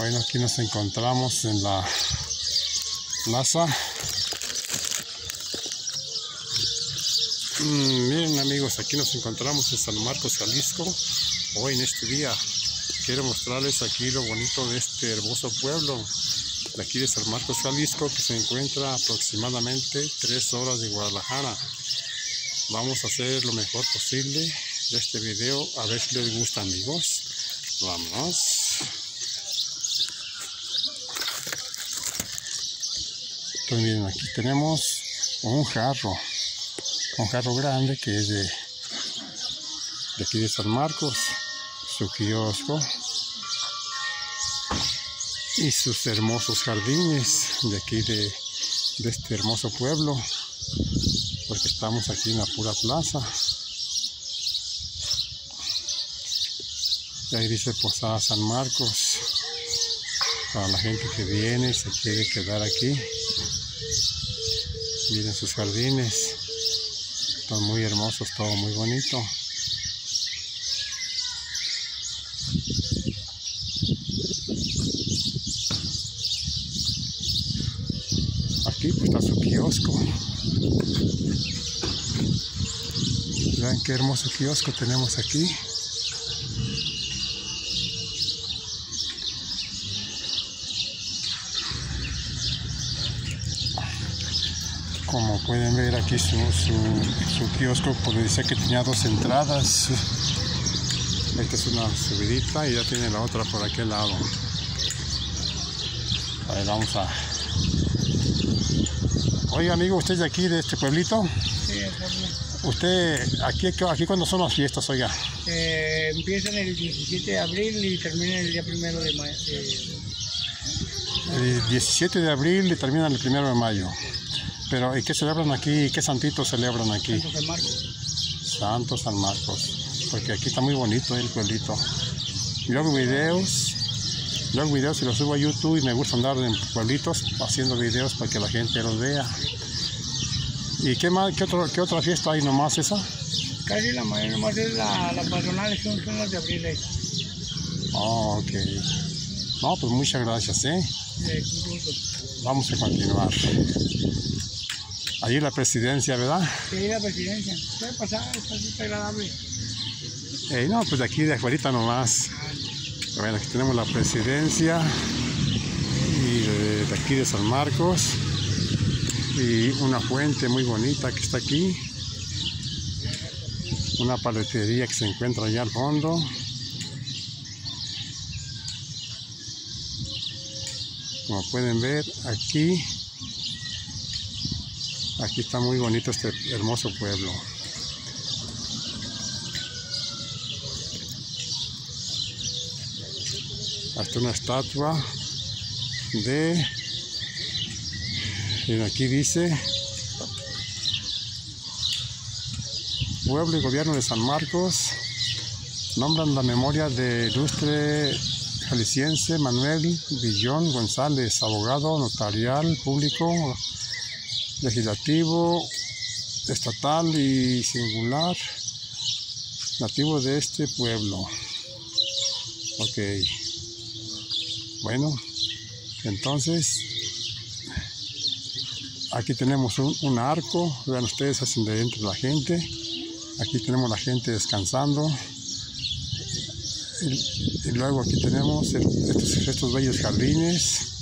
Bueno, aquí nos encontramos en la plaza. Mm, miren amigos, aquí nos encontramos en San Marcos, Jalisco. Hoy en este día quiero mostrarles aquí lo bonito de este hermoso pueblo de aquí de San Marcos, Jalisco, que se encuentra aproximadamente tres horas de Guadalajara. Vamos a hacer lo mejor posible de este video, a ver si les gusta amigos. Vámonos. Entonces miren, aquí tenemos un jarro, un jarro grande que es de, de aquí de San Marcos, su kiosco y sus hermosos jardines de aquí de, de este hermoso pueblo, porque estamos aquí en la pura plaza. Y ahí dice Posada San Marcos, para la gente que viene, se quiere quedar aquí. Miren sus jardines, están muy hermosos, todo muy bonito. Aquí pues, está su kiosco. Vean qué hermoso kiosco tenemos aquí. Como pueden ver aquí su, su, su kiosco, pues dice que tenía dos entradas. Esta es una subidita y ya tiene la otra por aquel lado. A ver, vamos a... Oiga, amigo, ¿usted es de aquí, de este pueblito? Sí. ¿Usted, aquí, aquí cuándo son las fiestas, oiga? Eh, empiezan el 17 de abril y terminan el día primero de mayo. El 17 de abril y terminan el 1 de mayo. Pero, ¿y qué celebran aquí? ¿Qué santitos celebran aquí? Santo San Marcos. Santo San Marcos. Porque aquí está muy bonito el pueblito. Yo hago videos, yo hago videos y los subo a YouTube y me gusta andar en pueblitos haciendo videos para que la gente los vea. ¿Y qué más, qué, otro, qué otra fiesta hay nomás esa? Casi la mayoría nomás es la, las patronales, son, son las de abril. ahí. Oh, ok. No, pues muchas gracias, ¿eh? Culto. Vamos a continuar. Allí la presidencia, ¿verdad? Sí, la presidencia. Puede pasar, está súper agradable. Eh, no, pues de aquí, de afuera nomás. Bueno, aquí tenemos la presidencia y de, de aquí de San Marcos y una fuente muy bonita que está aquí. Una paletería que se encuentra allá al fondo. Como pueden ver aquí, aquí está muy bonito este hermoso pueblo. hasta una estatua de aquí dice pueblo y gobierno de San Marcos nombran la memoria de ilustre jalisciense Manuel Villón González abogado notarial público legislativo estatal y singular nativo de este pueblo. Ok. Bueno, entonces aquí tenemos un, arco, vean ustedes de dentro la gente, aquí tenemos la gente descansando. Y, luego aquí tenemos estos bellos jardines,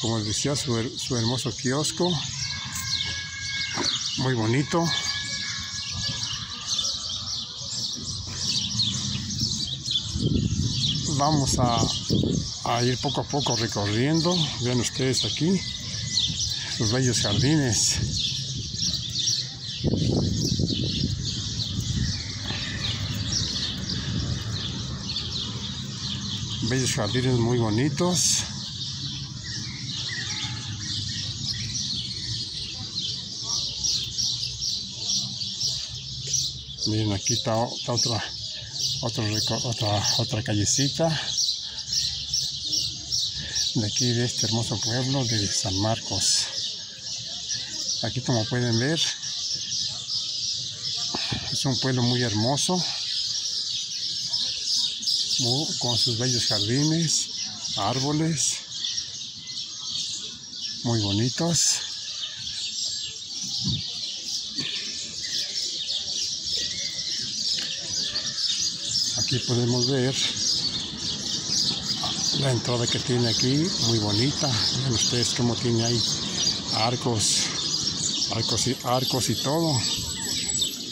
como les decía, su, su hermoso kiosco, muy bonito. vamos a, a, ir poco a poco recorriendo. Vean ustedes aquí los bellos jardines. Bellos jardines muy bonitos. Miren, aquí está, está otra otra, otra callecita de aquí de este hermoso pueblo de San Marcos. Aquí como pueden ver es un pueblo muy hermoso. con sus bellos jardines, árboles, muy bonitos. Aquí podemos ver la entrada que tiene aquí, muy bonita. Vean ustedes cómo tiene ahí arcos, arcos y, arcos y todo.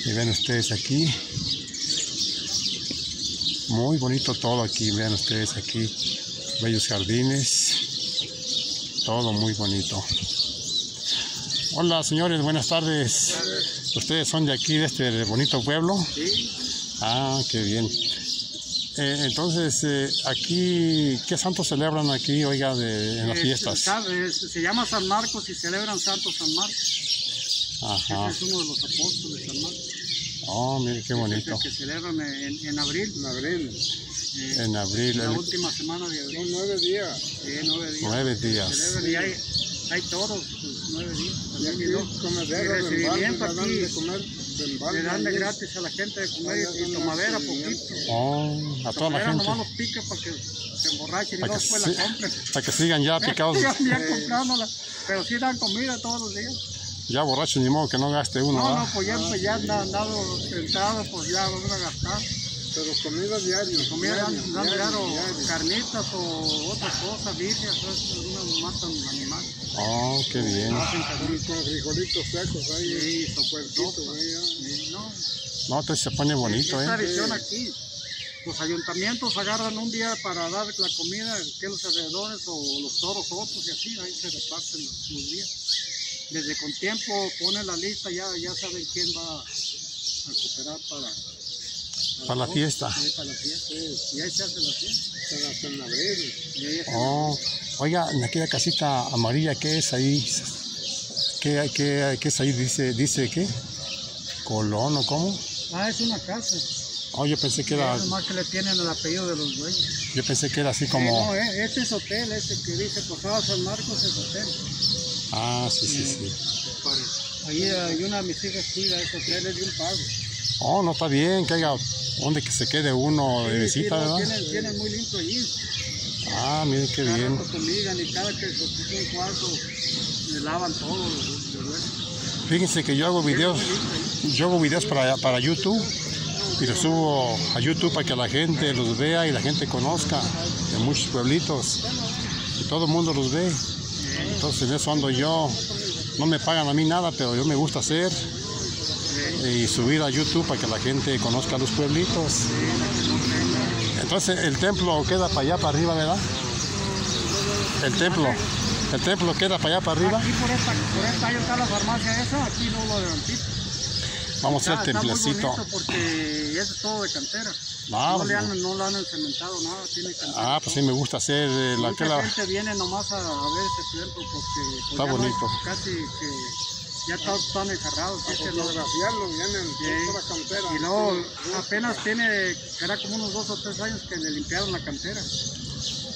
Y ven ustedes aquí, muy bonito todo aquí, vean ustedes aquí, bellos jardines, todo muy bonito. Hola señores, buenas tardes. ¿Ustedes son de aquí, de este bonito pueblo? Sí, Ah, qué bien. Eh, entonces, eh, aquí, ¿qué santos celebran aquí, oiga, de, en las es- fiestas? es- se llama San Marcos y celebran Santo San Marcos. Ajá. Ese es uno de los apóstoles de San Marcos. Oh, mire qué Es bonito. el que celebran en, en abril. En abril. En abril, la el- última semana de abril. nueve días. Sí, nueve días. nueve días. celebran y hay, hay toros, pues, nueve días. Y aquí del recibimiento aquí. de comer del balde. Le dan de gratis a la gente de comer y, tomadera poquito. Oh, a toda la gente. nomás los pica para que se emborrachen y que, después la compren. para que sigan ya picados, Ya, ya comprándola. Pero sí dan comida todos los días. ya borrachos, ni modo que no gaste uno, No, no, ¿verdad? pues ya, pues ya han dado sentado, pues ya van a gastar. Pero comida diaria. Comida dan claro, diaria. carnitas o otras cosas, birrias, algunas matan animales. Oh, qué bien. Con, frijolitos secos ahí. Sí, puerquitos sopas. ahí. ah. No, No, entonces se pone bonito, es ¿eh? tradición aquí. Los ayuntamientos agarran un día para dar la comida, que los alrededores o los toros otros y así, ahí se reparten los, los días. Desde con tiempo ponen la lista, ya, ya saben quién va a cooperar para, Para la fiesta. Sí, para la fiesta. Y ahí se hace la fiesta. Las en abril. Oh, oiga, en aquella casita amarilla, ¿qué es ahí? ¿Qué, qué, qué es ahí? Dice, dice qué? ¿Colón o cómo? Ah, es una casa. Oh, yo pensé que era, Es más que le tienen el apellido de los dueños. yo pensé que era así Sí, como, no, eh, este es hotel, ese que dice Posada San Marcos es hotel. ah, sí, sí, sí. Ahí hay una de mis hijas cuida ese hotel, es de un pago. Oh, no está bien que haya donde que se quede uno de Sí, sí, visita, ¿verdad? tienen, tienen muy limpio allí. Ah, miren qué Cada bien. ni cada que se ocupa un cuarto, le lavan todo. de. Fíjense que yo hago videos, yo hago videos para, para YouTube y los subo a YouTube para que la gente los vea y la gente conozca en muchos pueblitos y todo el mundo los ve. Entonces en eso ando yo. No me pagan a mí nada, pero yo me gusta hacer y subir a YouTube para que la gente conozca los pueblitos. Entonces el templo queda para allá para arriba, ¿verdad? El templo, el templo queda para allá para arriba. Aquí por esta, por esta ahí está la farmacia esa, aquí no lo levantito. Vamos a hacer el está muy templecito. bonito porque es todo de cantera. Ah, no, le han, no lo han encementado nada, tiene cantera. Ah, pues sí me gusta hacer eh, la que Mucha la... gente viene nomás a, a ver ese templo porque pues, Está ya no bonito. casi que ya todos están encerrados. A es que no- fotografiarlo vienen Sí. la cantera. Y luego apenas tiene, será como unos dos o tres años que le limpiaron la cantera.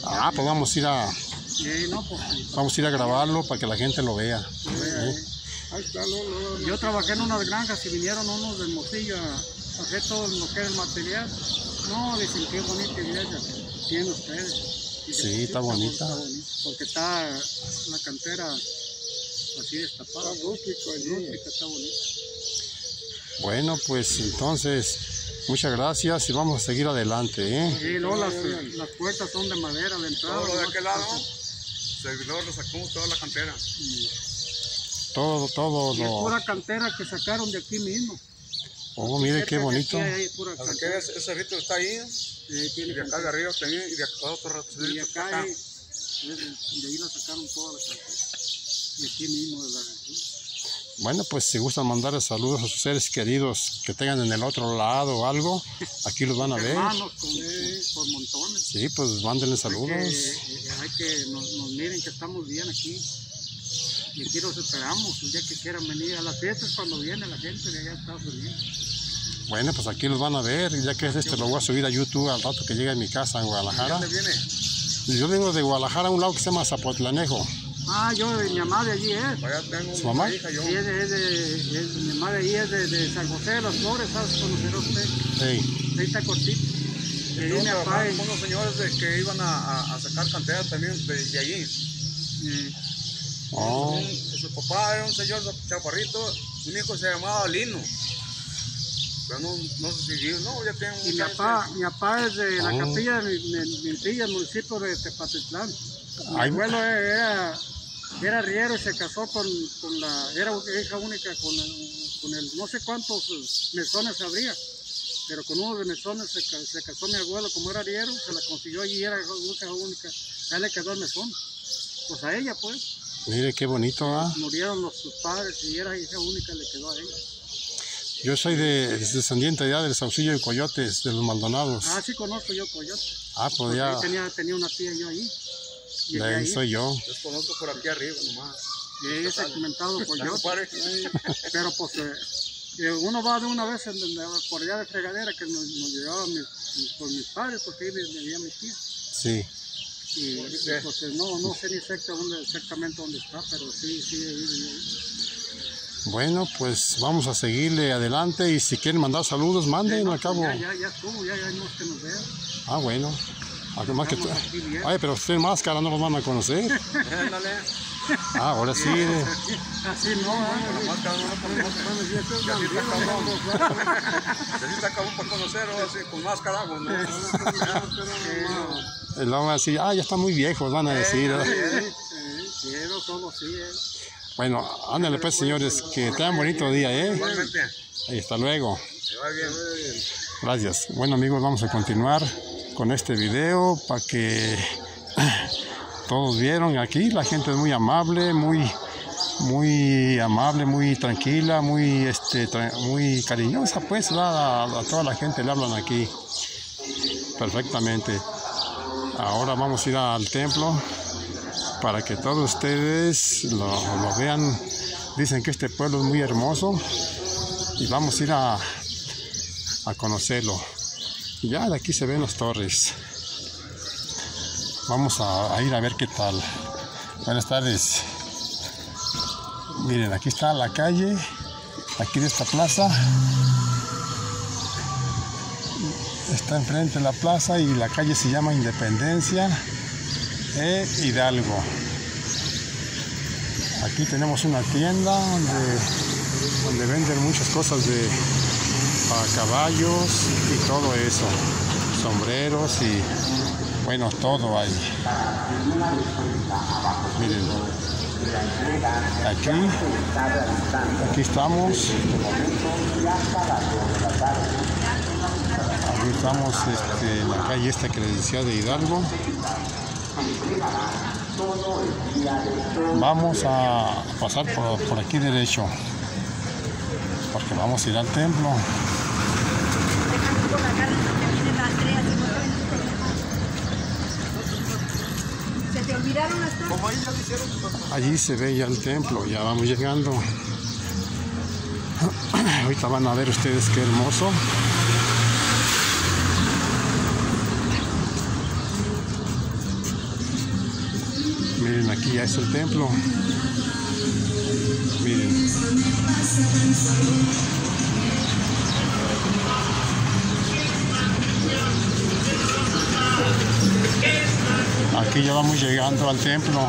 Ah, pues vamos a ir a, ahí no, pues vamos a ir a grabarlo para que la gente lo vea. eh, Ahí está, no, no. Yo trabajé en unas granjas y vinieron unos del Mocillo a hacer todo lo que era el material. No, dicen qué bonita iglesia tienen ustedes. Sí, está bonita. bonito, porque está la cantera así destapada. Está rústico allí. Rústica, está bonita. Bueno, pues entonces, muchas gracias y vamos a seguir adelante, ¿eh? Y luego las, las puertas son de madera, la entrada. Todo lo de aquel lado, servidor lo sacamos toda la cantera. Todo, todo Y es lo... pura cantera que sacaron de aquí mismo. Oh, mire qué de bonito. aquí cantera. ese, cerrito está ahí, Eh, y tiene de acá de arriba también, y de acá otro Y está acá, acá. es de, de ahí la sacaron toda la cantera. Y aquí mismo de la Bueno, pues si gustan mandarles saludos a sus seres queridos que tengan en el otro lado o algo, aquí los van a ver. hermanos con, por montones. Sí, pues mándenles Hay que, saludos. eh, hay que nos, nos miren que estamos bien aquí. Y aquí los esperamos, día que quieran venir a las fiestas cuando viene la gente de allá de Estados Unidos. Bueno, pues aquí los van a ver, ya que este lo voy a subir a YouTube al rato que llegue a mi casa en Guadalajara. ¿Dónde viene? Yo vengo de Guadalajara a un lado que se llama Zapotlanejo. Ah, yo, mi mamá de allí es. Allá tengo ¿Su mamá? hija yo. Sí, es de, es de- es- mi mamá de ahí es de, de San José de las Flores, ¿sabes? Conocerá usted. Hey, Ahí está cortito. Y ahí mi papá, con unos señores de que iban a, a- a sacar cantera también de, de allí. y- Oh, Un- su papá era un señor chaparrito, un hijo se llamaba Lino. Pero no, no se siguió, no, ya tiene y mi papá, mi papá es de la Oh. capilla de mi- de Mintilla, el municipio de Tepatitlán. Mi Ay. abuelo era, era riero y se casó con, con la, era hija única con el, con el, no sé cuántos mesones habría, pero con uno de mesones se, se casó mi abuelo, como era riero, se la consiguió y era hija única, a él le quedó el mesón. Pues a ella pues, mire qué bonito, ¿ah? murieron los sus padres y era hija única, le quedó a ella. Yo soy de descendiente ya del Saucillo de Coyotes, de los Maldonados. Ah, sí conozco yo Coyote. Ah, pues Porque ya, ahí tenía, tenía una tía yo ahí. De ahí soy yo. Los conozco por aquí arriba nomás. Y ahí ese comentado ¿Ya, Coyote. compadre? Pero pues eh, eh, uno va de una vez en- en- por allá de fregadera que nos, nos llevaba mis, mis- con mis padres porque ahí vivía mi tía. Sí. Y pues eh, no, no sé ni dónde- exactamente dónde está, pero sí, sí, ahí ahí. Bueno, pues vamos a seguirle adelante y si quieren mandar saludos, manden No, al cabo. Ya, ya, ya estuvo, ya, ya no es que nos vean. Ah, bueno. Además que... Bien. Ay, pero usted en máscara no los van a conocer. Ah, ahora sí. eh. Así no, ah, bueno, bandido, cabrón. ¿no? Está cabrón por conocer, ahora sí, con más carajo, ¿no? Eh, Y luego van a decir, ah, ya están muy viejos, van a decir. eh, sí, no solo sí, eh. Bueno, ándale pues, señores, que tengan bonito día, ¿eh? Igualmente, hasta luego. te va bien. Gracias. Bueno amigos, vamos a continuar con este video para que todos vieron aquí. La gente es muy amable, muy, muy amable, muy tranquila, muy, este, muy cariñosa. Pues a toda la gente le hablan aquí perfectamente. Ahora vamos a ir al templo para que todos ustedes lo, lo vean. Dicen que este pueblo es muy hermoso y vamos a ir a, a conocerlo. Ya de aquí se ven las torres. Vamos a, ir a ver qué tal. Buenas tardes. Miren, aquí está la calle, aquí de esta plaza. Está enfrente de la plaza y la calle se llama Independencia e Hidalgo. Aquí tenemos una tienda donde venden muchas cosas de, para caballos y todo eso, sombreros y bueno, todo hay. Miren, aquí, aquí estamos. Aquí estamos este, en la calle esta que de Hidalgo. Vamos a pasar por, por aquí derecho, porque vamos a ir al templo. Allí se ve ya el templo, ya vamos llegando. Ahorita van a ver ustedes qué hermoso. Miren, aquí ya es el templo. Miren. Aquí ya vamos llegando al templo.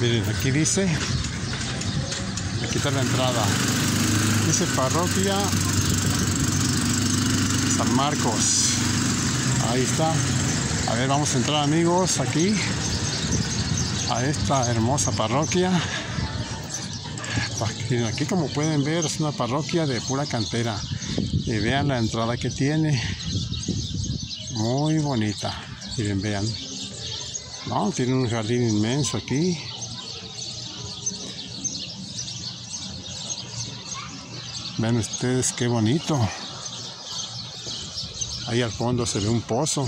Miren, aquí dice, aquí está la entrada. Dice parroquia San Marcos. Ahí está. A ver, vamos a entrar amigos aquí a esta hermosa parroquia. Aquí, aquí como pueden ver es una parroquia de pura cantera. Y vean la entrada que tiene. Muy bonita. Miren, vean. Tiene un jardín inmenso aquí. Vean ustedes qué bonito. Ahí al fondo se ve un pozo.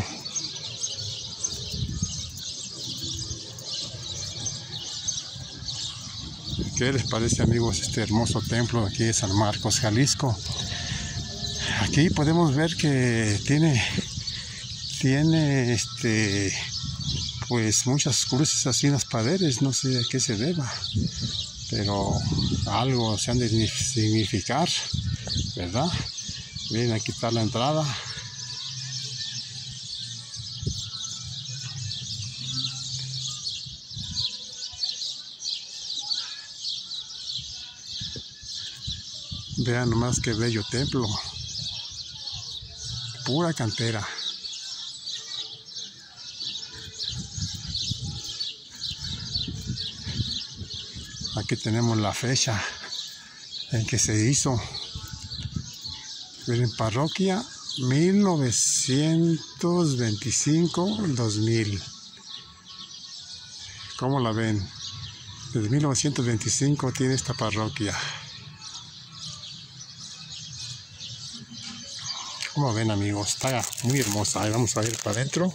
¿Qué les parece amigos este hermoso templo de aquí de San Marcos, Jalisco? Aquí podemos ver que tiene, tiene este, pues muchas cruces así en las paredes, no sé a qué se deba, pero algo se han de significar, ¿verdad? Miren, aquí está la entrada. Vean nomás qué bello templo. Pura cantera. Aquí tenemos la fecha en que se hizo. Miren, parroquia 1925-2000. ¿Cómo la ven? Desde 1925 tiene esta parroquia. Como ven amigos, está muy hermosa. Vamos a ir para adentro.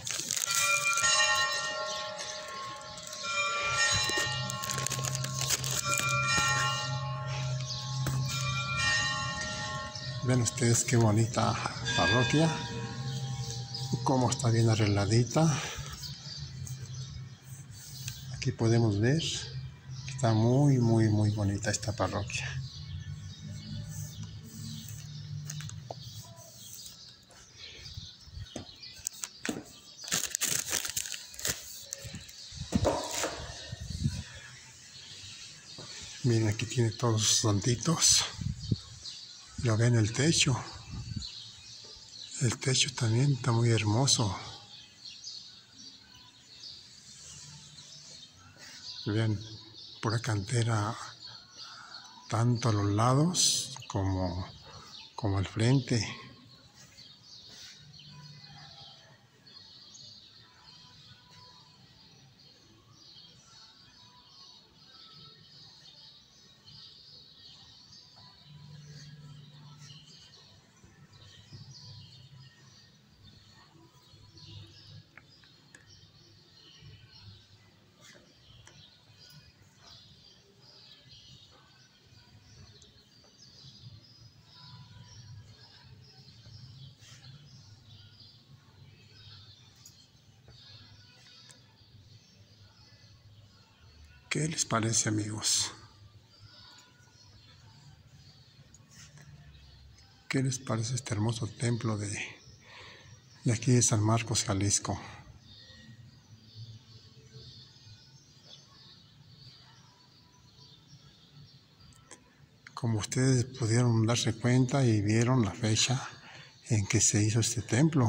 Ven ustedes qué bonita parroquia. Cómo está bien arregladita. Aquí podemos ver que está muy, muy, muy bonita esta parroquia. Miren, aquí tiene todos sus santitos. Ya ven el techo. El techo también está muy hermoso. Vean, pura cantera, tanto a los lados como, como al frente. ¿Qué les parece amigos? ¿Qué les parece este hermoso templo de, de aquí de San Marcos, Jalisco? Como ustedes pudieron darse cuenta y vieron la fecha en que se hizo este templo,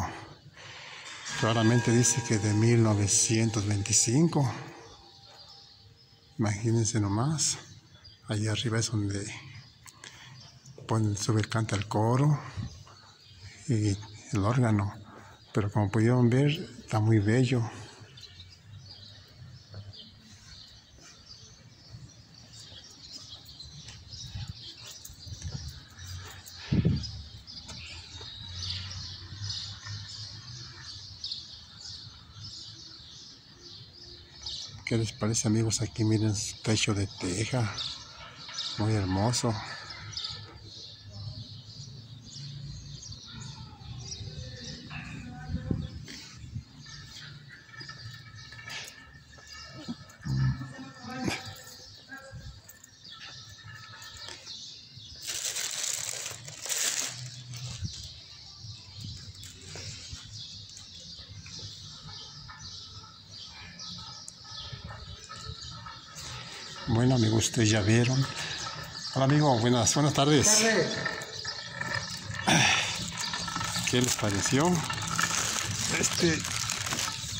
claramente dice que de 1925. Imagínense nomás, allí arriba es donde ponen, sube el canta el coro y el órgano. Pero como pudieron ver, está muy bello. Les parece amigos? Aquí miren su techo de teja. Muy hermoso. Bueno amigos, ustedes ya vieron. Hola amigo, buenas, buenas tardes. ¿Qué les pareció? Este